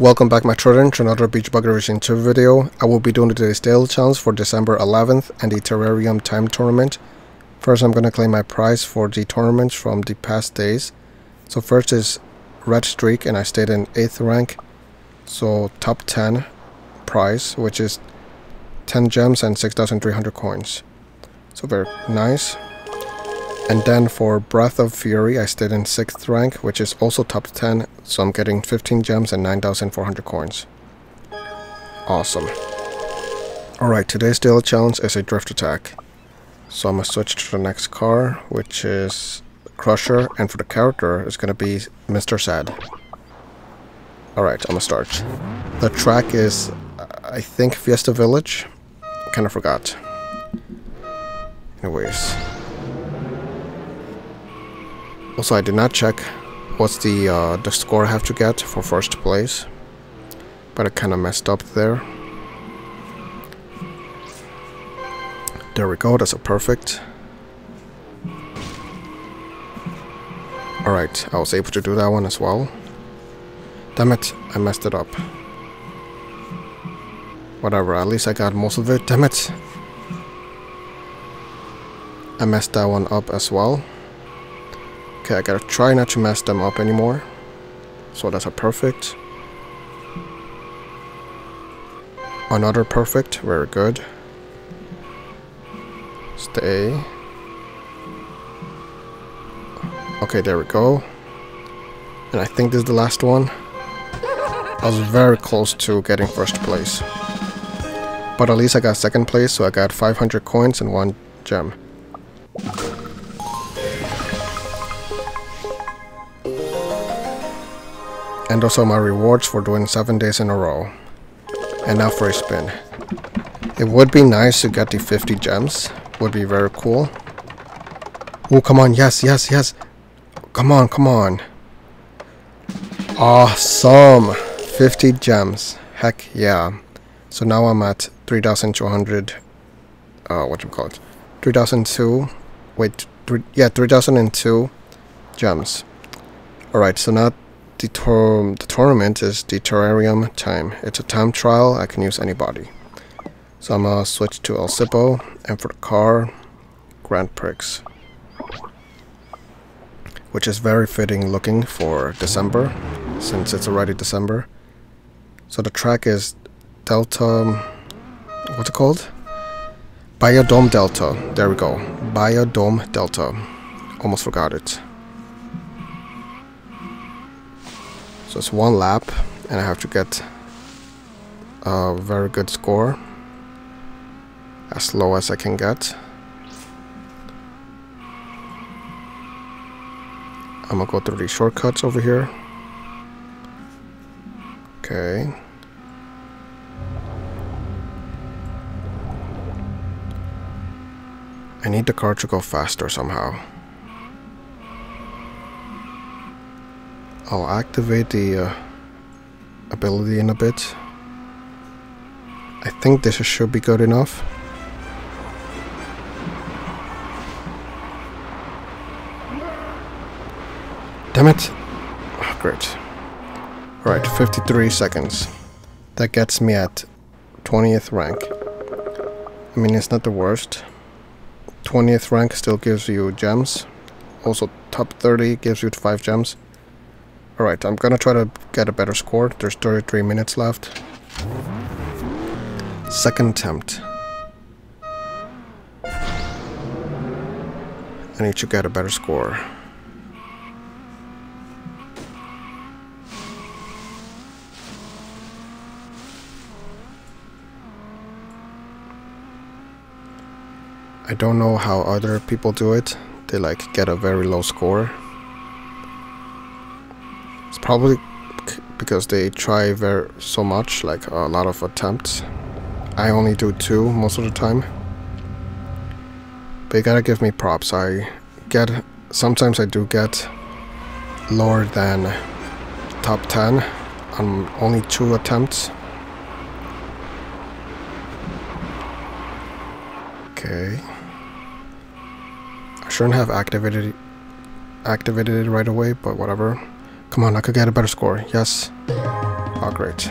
Welcome back my children to another Beach Buggy Racing 2 video. I will be doing today's daily challenge for December 11th and the Terrarium Time Tournament. First I'm going to claim my prize for the tournaments from the past days. So first is Red Streak and I stayed in 8th rank. So top 10 prize which is 10 gems and 6300 coins. So very nice. And then for Breath of Fury, I stayed in 6th rank, which is also top 10, so I'm getting 15 gems and 9,400 coins. Awesome. Alright, today's daily challenge is a drift attack. So I'm gonna switch to the next car, which is Crusher, and for the character, it's gonna be Mr. Sad. Alright, I'm gonna start. The track is, I think, Fiesta Village. Kinda forgot. Anyways. Also, I did not check what's the uh, the score I have to get for first place, but I kind of messed up there. There we go, that's a perfect. Alright, I was able to do that one as well. Damn it, I messed it up. Whatever, at least I got most of it. Damn it! I messed that one up as well. Okay, I gotta try not to mess them up anymore. So that's a perfect. Another perfect, very good. Stay. Okay, there we go. And I think this is the last one. I was very close to getting first place. But at least I got second place, so I got 500 coins and one gem. And also my rewards for doing 7 days in a row. And now for a spin. It would be nice to get the 50 gems. Would be very cool. Oh, come on. Yes, yes, yes. Come on, come on. Awesome. 50 gems. Heck yeah. So now I'm at 3,200. Uh, what you call it? 3,002. Wait, three, yeah, 3,002 gems. Alright, so now the, tor the tournament is the terrarium time. It's a time trial, I can use anybody. So I'm gonna switch to El Cipo, and for the car, Grand Prix. Which is very fitting looking for December, since it's already December. So the track is Delta, what's it called? Biodome Delta, there we go. Biodome Delta, almost forgot it. So it's one lap, and I have to get a very good score. As low as I can get. I'm gonna go through these shortcuts over here. Okay. I need the car to go faster somehow. I'll activate the uh, ability in a bit. I think this should be good enough. Damn it! Oh, great. Alright, 53 seconds. That gets me at 20th rank. I mean, it's not the worst. 20th rank still gives you gems. Also, top 30 gives you 5 gems. Alright, I'm gonna try to get a better score. There's 33 minutes left. Second attempt. I need to get a better score. I don't know how other people do it. They like get a very low score. Probably because they try very so much, like a lot of attempts. I only do two most of the time. But you gotta give me props. I get sometimes I do get lower than top 10 on only two attempts. Okay. I shouldn't have activated activated it right away, but whatever. Come on, I could get a better score. Yes. Oh, great.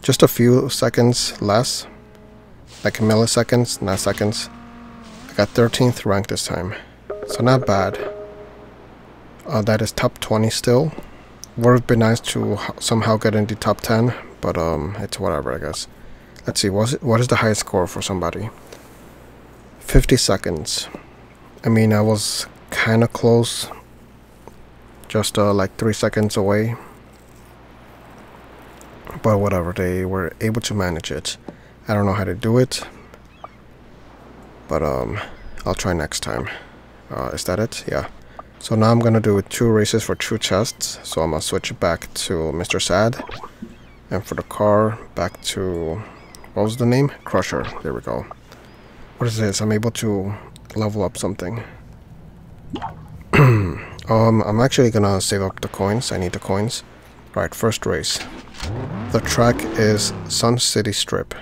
Just a few seconds less. Like milliseconds, not seconds. I got 13th rank this time. So not bad. Uh, that is top 20 still. Would have been nice to somehow get in the top 10, but um, it's whatever, I guess. Let's see, what is, it, what is the highest score for somebody? 50 seconds. I mean, I was kind of close. Just uh, like 3 seconds away. But whatever, they were able to manage it. I don't know how to do it. But um, I'll try next time. Uh, is that it? Yeah. So now I'm gonna do two races for two chests. So I'm gonna switch back to Mr. Sad. And for the car, back to... What was the name? Crusher. There we go. What is this? I'm able to level up something. Um, I'm actually gonna save up the coins. I need the coins. Right, first race. The track is Sun City Strip.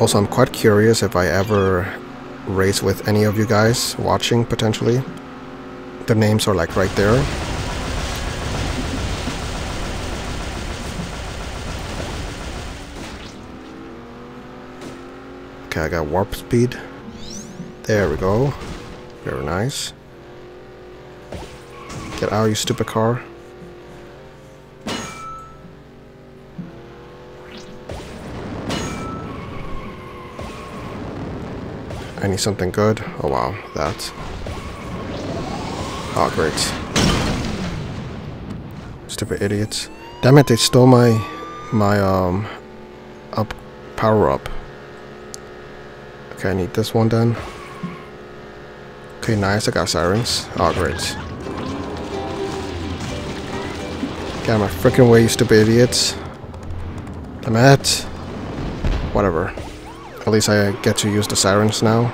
Also, I'm quite curious if I ever race with any of you guys watching, potentially. The names are like right there. Okay, I got warp speed. There we go. Very nice. Get out, you stupid car. I need something good. Oh wow, that. Oh great. Stupid idiots. Damn it, they stole my my um up power up. Okay, I need this one then. Okay, nice, I got sirens. Oh great. Get my freaking way, you stupid idiots. Damn it. Whatever. At least I get to use the sirens now.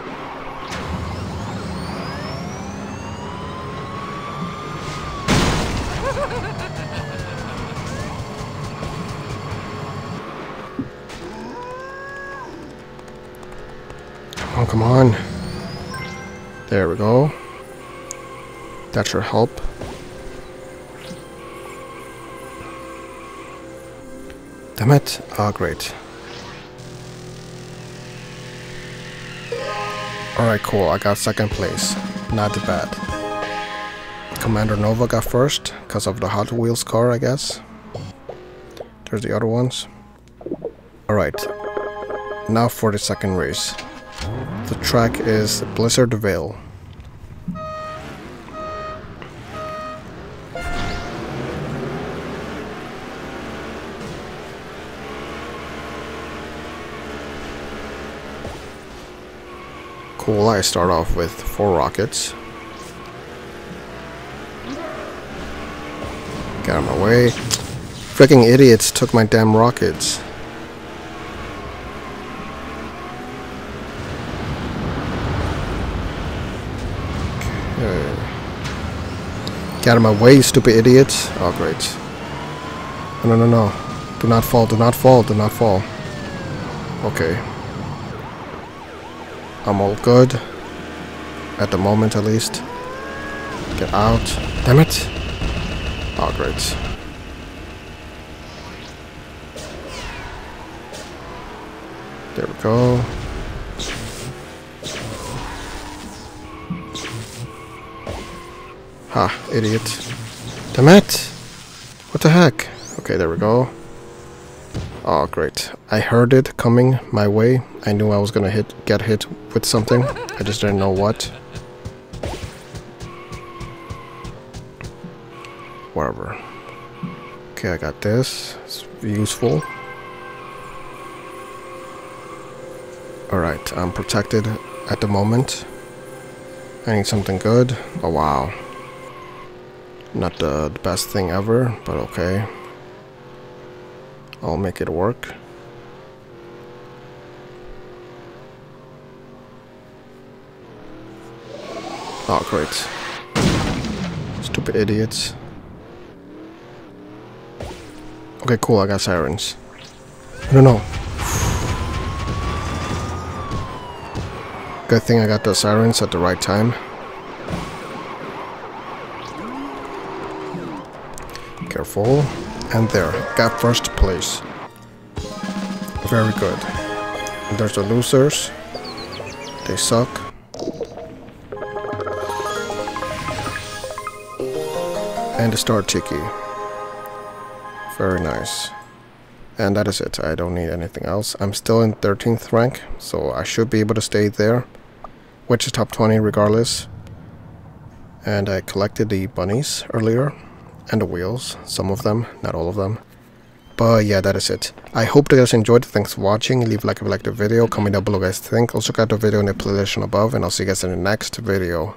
Oh, come on. There we go. That should help. Damn it. Ah, great. Alright, cool. I got second place. Not bad. Commander Nova got first, because of the Hot Wheels car, I guess. There's the other ones. Alright. Now for the second race. The track is Blizzard Vale. Cool, I start off with four rockets. Get out of my way. Freaking idiots took my damn rockets. Okay. Get out of my way, stupid idiots. Oh, great. No, no, no, no. Do not fall, do not fall, do not fall. Okay. I'm all good. At the moment, at least. Get out. Damn it. Oh, great. There we go. Ha, idiot. Damn it! What the heck? Okay, there we go. Oh, great. I heard it coming my way. I knew I was gonna hit, get hit with something. I just didn't know what. Whatever. Okay, I got this. It's useful. Alright, I'm protected at the moment. I need something good. Oh, wow. Not the, the best thing ever, but okay. I'll make it work. Oh, great. Stupid idiots. Okay, cool, I got sirens. I don't know. Good thing I got the sirens at the right time. Careful. And there, got first place. Very good. And there's the losers. They suck. And the star tiki. Very nice. And that is it. I don't need anything else. I'm still in 13th rank, so I should be able to stay there. Which is top 20 regardless. And I collected the bunnies earlier. And the wheels. Some of them, not all of them. But yeah, that is it. I hope you guys enjoyed. Thanks for watching. Leave a like if you liked the video. Comment down below guys think. Also got the video in the playlist above. And I'll see you guys in the next video.